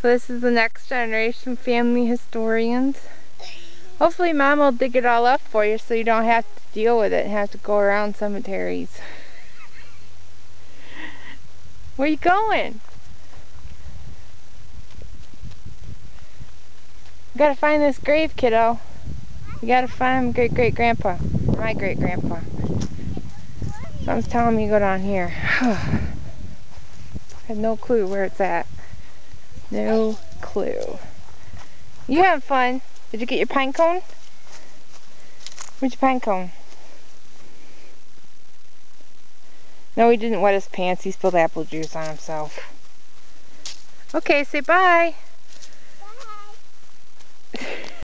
So this is the next generation family historians. Hopefully mom will dig it all up for you so you don't have to deal with it and have to go around cemeteries. Where you going? You gotta find this grave, kiddo. You gotta find great great grandpa. My great grandpa. Someone's telling me to go down here. I have no clue where it's at. No clue. You having fun? Did you get your pine cone? Where's your pine cone? No, he didn't wet his pants. He spilled apple juice on himself. Okay, say bye.